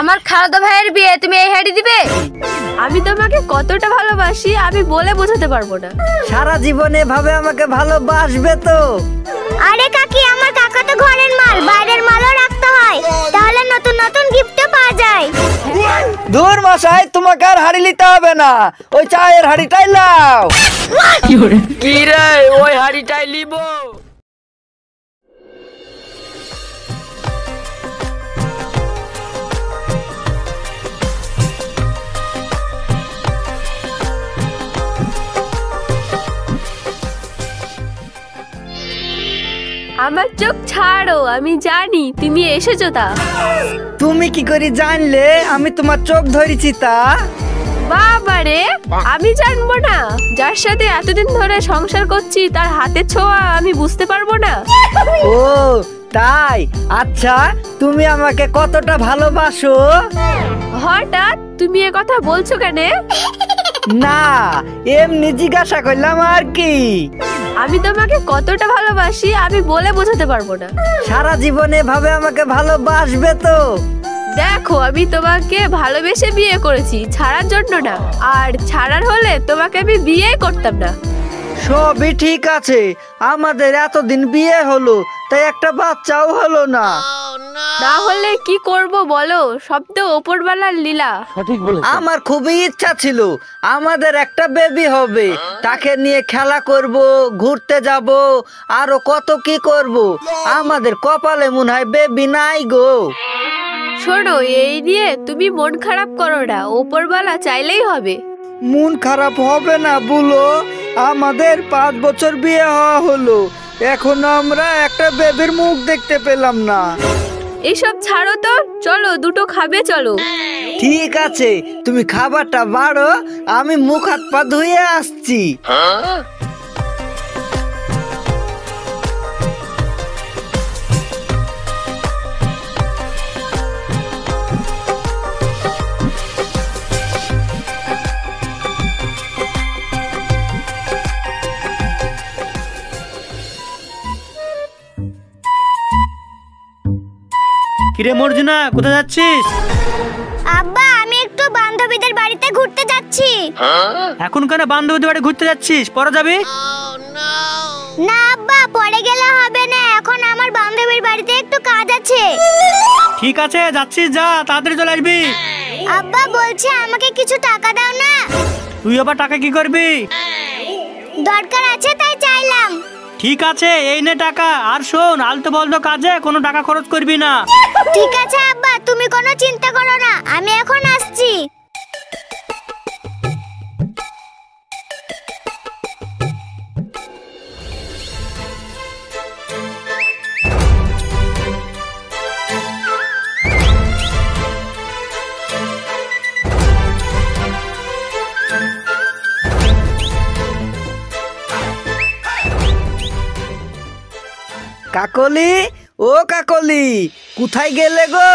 আমার খালাতো ভাইয়ের বিয়ে তুমি এই হাড়ি দিবে? আমি তোমাকে কতটা ভালোবাসি আমি বলে বোঝাতে পারব না। সারা জীবনে ভাবে আমাকে ভালোবাসবে তো। আরে কাকি আমার কাকা তো ঘরের মাল বাইরের মালও রাখতে হয়। তাহলে নতুন নতুন গিফটও পাওয়া যায়। দূর মশাই তোমাকে আর হাড়ি নিতে হবে না। ওই চায়ের হাড়িটাই লাও কি রে ওই হাড়িটাই লিব আমার চোখ ছাড়ো আমি জানি তুমি এসেছ তা। তুমি কি করে জানলে? আমি তোমার চোখ ধরেছি তা। বাবারে আমি জানব না। যার সাথে এতদিন ধরে সংসার করছি তার হাতের ছোঁয়া আমি বুঝতে পারব না। ও তাই? আচ্ছা তুমি আমাকে কতটা ভালোবাসো? হঠাৎ তুমি এ কথা বলছো কেন? না এমনি জিজ্ঞাসা করলাম আর কি। আমি তোমাকে কতটা ভালোবাসি আমি বলে বোঝাতে পারব না। সারা জীবনে ভাবে আমাকে ভালোবাসবে তো? দেখো আমি তোমাকে ভালোবেসে বিয়ে করেছি ছাড়ার জন্য না। আর ছাড়ার হলে তোমাকে আমি বিয়ে করতাম না। সবই ঠিক আছে আমাদের এতদিন বিয়ে হলো তাই একটা বাচ্চাও হলো না। না। হলে কি করব বলো? সব তো ওপরবেলার লীলা। আমার খুবই ইচ্ছা ছিল আমাদের একটা বেবি হবে। তাকে নিয়ে খেলা করব ঘুরতে যাব আরও কত কি করব। আমাদের কপালে মনে হয় বেবি নাই গো। শোনো এই নিয়ে তুমি মন খারাপ করো না ওপরবেলা চাইলেই হবে। মন খারাপ হবে না বলো আমাদের পাঁচ বছর বিয়ে হওয়া হলো। এখন আমরা একটা বেবির মুখ দেখতে পেলাম না। এসব ছাড়ো তো। চলো দুটো খাবে চলো। ঠিক আছে তুমি খাবারটা বাড়ো আমি মুখ হাত পা ধুয়ে আসছি। কিরে মর্জুনা কোথায় যাচ্ছিস? আব্বা আমি একটু বান্ধবীদের বাড়িতে ঘুরতে যাচ্ছি। এখন কেন বান্ধবীদের বাড়ি ঘুরতে যাচ্ছিস? পরে যাবি? না আব্বা পরে গেলে হবে না। এখন আমার বান্ধবীর বাড়িতে একটু কাজ আছে। ঠিক আছে যাচ্ছিস যা তাড়াতাড়ি চলে আসবি। আব্বা বলছে আমাকে কিছু টাকা দাও না। তুই আবার টাকা কি করবি? দরকার আছে তাই চাইলাম। ঠিক আছে এই নে টাকা। আর শোন আলতো বলতো কাজে কোনো টাকা খরচ করবি না। ঠিক আছে আব্বা তুমি কোনো চিন্তা করো না আমি এখন আসছি। কাকলি ও কাকলি কোথায় গেলে গো?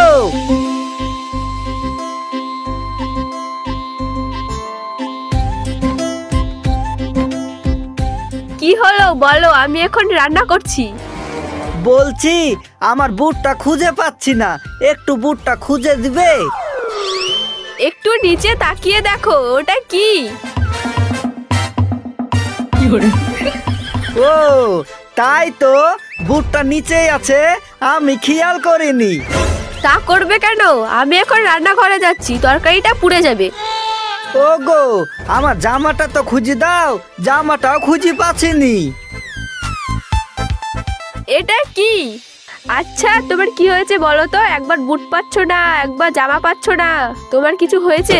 কি হলো বলো আমি এখন রান্না করছি। বলছি আমার বুটটা খুঁজে পাচ্ছি না একটু বুটটা খুঁজে দিবে? একটু নিচে তাকিয়ে দেখো ওটা কি? ও তাই তো বুটটা নিচেই আছে আমি খেয়াল করিনি। তা করবে কেন? আমি এখন রান্নাঘরে যাচ্ছি তরকারিটা পুড়ে যাবে। ও গো আমার জামাটা তো খুঁজে দাও জামাটাও খুঁজে পাচ্ছিনি। এটা কি? আচ্ছা তোমার কি হয়েছে বলো তো? একবার বুট পাচ্ছ না একবার জামা পাচ্ছ না তোমার কিছু হয়েছে?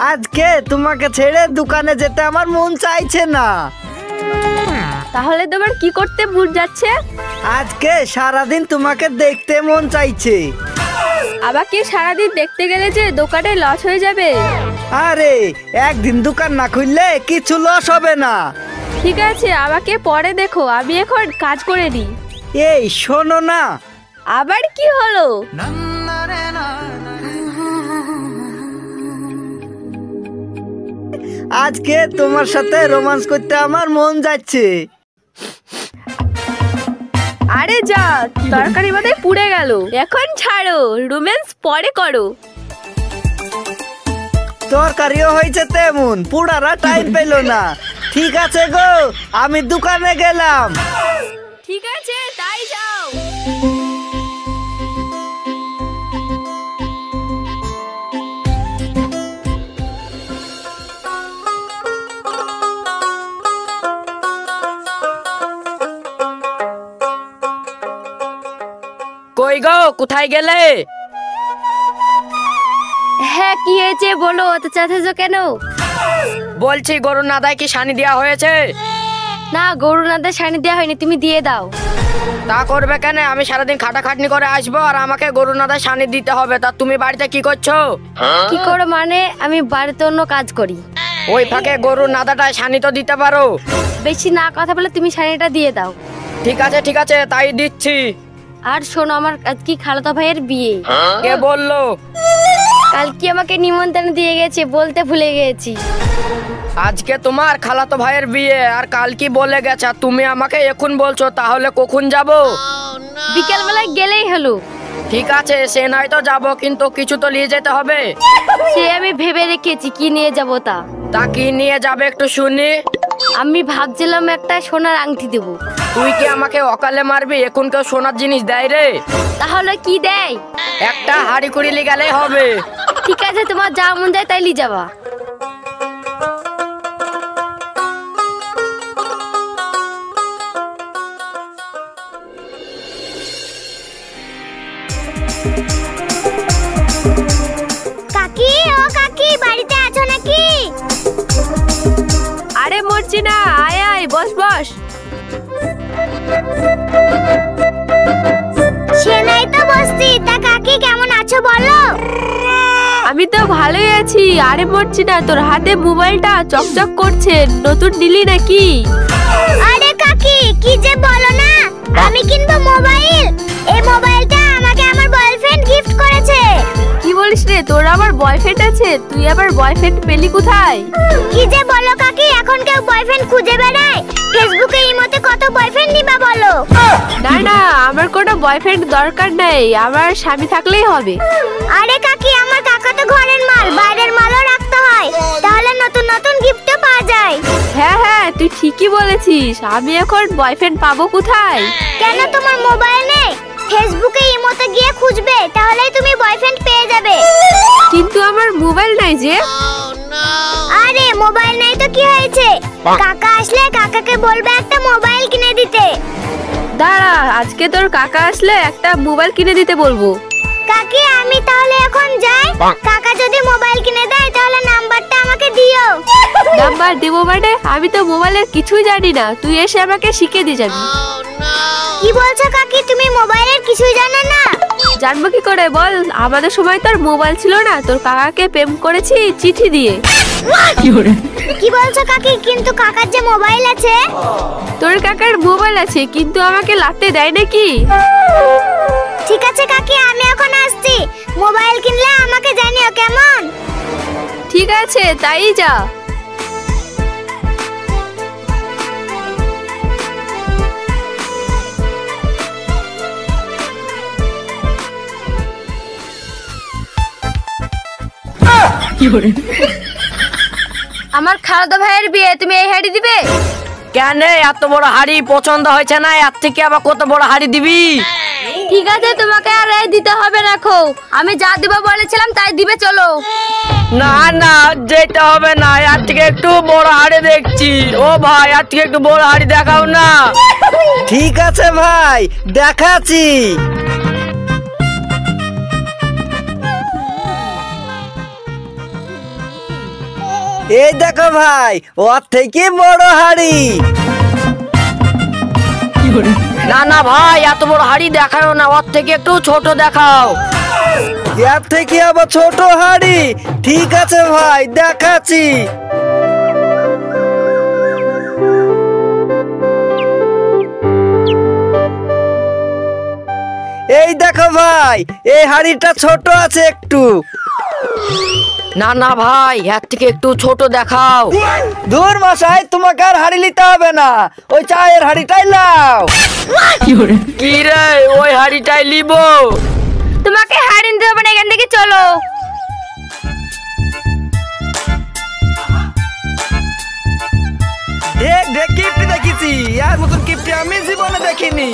আজকে তোমাকে ছেড়ে দোকানে যেতে আমার মন চাইছে না। তাহলে তোমার কি করতে ভুল যাচ্ছে? আজকে সারাদিন তোমাকে দেখতে মন চাইছে। আমাকে সারাদিন দেখতে গেলে যে দোকানে লস হয়ে যাবে? আরে একদিন দোকান না খুললে কিছু লস হবে না। ঠিক আছে আমাকে পরে দেখো আমি এখন কাজ করে নিই এই শোনো না। আবার কি হলো? আজকে তোমার সাথে রোমান্স করতে আমার মন যাচ্ছে। আরে যা তরকারি মাথায় পুড়ে গেল। এখন ছাড়ো রোম্যান্স পরে করো। তরকারিও হয়েছে তেমন পুরারা টাইম পেল না। ঠিক আছে গো আমি দোকানে গেলাম। ঠিক আছে তাই যাও। কই গো কোথায় গেলে? হ্যাঁ কি হয়েছে বলো অত চাচাছো কেন? বলছি গরু নাদায় কি সানি দেওয়া হয়েছে? না গরু নাদের সানি দেওয়া হয়নি তুমি দিয়ে দাও। তা করবে কেন? আমি সারাদিন খাটাখাটনি করে আসব আর আমাকে গরু নাদায় সানি দিতে হবে। তা তুমি বাড়িতে কি করছ? কি করে মানে? আমি বাড়িতে অন্য কাজ করি। ওই ফাঁকে গরু নাদাটায় সানি তো দিতে পারো। বেশি না কথা বলে তুমি সানিটা দিয়ে দাও। ঠিক আছে ঠিক আছে তাই দিচ্ছি। আর শোনো আমার আজকে খালাতো ভাইয়ের বিয়ে। কে বলল? কালকে আমাকে নিমন্ত্রণ দিয়ে গেছে বলতে ভুলে গেছি। আজকে তোমার খালাতো ভাইয়ের বিয়ে আর কাল কি বলে গেছে? আর তুমি আমাকে এখন বলছো তাহলে কখন যাব? বিকেল বেলায় গেলেই হলো। ঠিক আছে সে নয় তো যাব কিন্তু কিছু তো নিয়ে যেতে হবে। সে আমি ভেবে রেখেছি কি নিয়ে যাব তা। তা কি নিয়ে যাবে একটু শুনি। আমি ভাবছিলাম একটা সোনার আংটি দেবো। তুই কি আমাকে অকালে মারবি? এখন কেউ সোনার জিনিস দেয় রে। তাহলে কি দেয়? একটা হাড়ি কুড়িলি গেলেই হবে। ঠিক আছে তোমার যা মন যায় তাই নিয়ে যাবা। কাকি ও কাকি বাড়িতে আছো নাকি? আরে মরছি না আয় আয় বস বস। সে তো বসছি তা কাকি কেমন আছো বলো? আমি তো ভালোই আছি আরে মরছি না তোর হাতে মোবাইলটা চকচক করছে নতুন নিলি নাকি? আরে কাকি কি যে বলো না আমি কিনবো মোবাইল। এই মোবাইলটা আমাকে আমার বয়ফ্রেন্ড গিফট করেছে। কি বলিস রে তোর আবার বয়ফ্রেন্ড আছে তুই আবার বয়ফ্রেন্ড পেলি কোথায়? কি যে বলো কাকি এখন কেউ বয়ফ্রেন্ড খুঁজে বেড়ায় না না আমার কোনো বয়ফ্রেন্ড দরকার নেই আমার স্বামী থাকলেই হবে। আরে কাকি আমার কাকা তো ঘরের মাল বাইরের মালও রাখতে হয়। তাহলে নতুন নতুন গিফটও পাওয়া যায়। হ্যাঁ হ্যাঁ তুই ঠিকই বলেছিস আমি এখন বয়ফ্রেন্ড পাবো কোথায়? কেন তোমার মোবাইল নেই ফেসবুকে ইমোতে গিয়ে খুঁজবে তাহলেই তুমি বয়ফ্রেন্ড পেয়ে যাবে। কিন্তু আমার মোবাইল নাই যে। আরে মোবাইল নাই তো কি হয়েছে? কাকা আসলে কাকাকে বলবে একটা মোবাইল কিনে দিতে। দাঁড়া আজকে তোর কাকা আসলে একটা মোবাইল কিনে দিতে বলব। কাকি আমি তাহলে এখন যাই। কাকা যদি মোবাইল কিনে দেয় তাহলে নাম্বারটা আমাকে দিও। নাম্বার দেবো মানে? আমি তো মোবাইলের কিছুই জানি না। তুই এসে আমাকে শিখে দিয়ে যাবি। কি বলছো কাকি? তুমি মোবাইলের কিছুই জানো না? জানব কি করে? বল আমাদের সময় তোর মোবাইল ছিল না। তোর কাকাকে প্রেম করেছি চিঠি দিয়ে। কি বলছো কাকি? কিন্তু কাকার যে মোবাইল আছে। তোর কাকার মোবাইল আছে কিন্তু আমাকে লাতে দেয় নাকি? ঠিক আছে কাকি আমি এখন আসছি। মোবাইল কিনলে আমাকে জানিও কেমন? ঠিক আছে তাই যা। আমার খালাতো ভাইয়ের বিয়ে তুমি এই হাড়ি দিবে? কেন এত বড় হাড়ি পছন্দ হয়েছে না এর থেকে আবার কত বড় হাড়ি দিবি? ঠিক আছে তোমাকে আর এই দিতে হবে না খো। আমি যা দিব বলেছিলাম তাই দিবে চলো। না না যেতে হবে না এর থেকে একটু বড় হাড়ি দেখছি। ও ভাই এর থেকে একটু বড় হাড়ি দেখাও না। ঠিক আছে ভাই দেখাচ্ছি। এই দেখো ভাই ওর থেকে বড় হাড়ি। না না ভাই এত বড় হাড়ি দেখাও না ওর থেকে একটু ছোট দেখাও। এর থেকে আবার ছোট হাড়ি। ঠিক আছে ভাই দেখাচ্ছি। এই দেখো ভাই এই হাড়িটা ছোট আছে একটু। না না ভাই এর থেকে একটু ছোট দেখাও। দূর মশাই তোমাকে আর হাড়ি নিতে হবে না। ওই চায়ের হাড়িটাই লাও কি রে ওই হাড়িটাই লিব তোমাকে হারিয়ে নিতে হবে না এখান থেকে চলো। দেখ দেখ কিপটি দেখেছি। আর মতন কিপটি আমি জীবনে দেখিনি।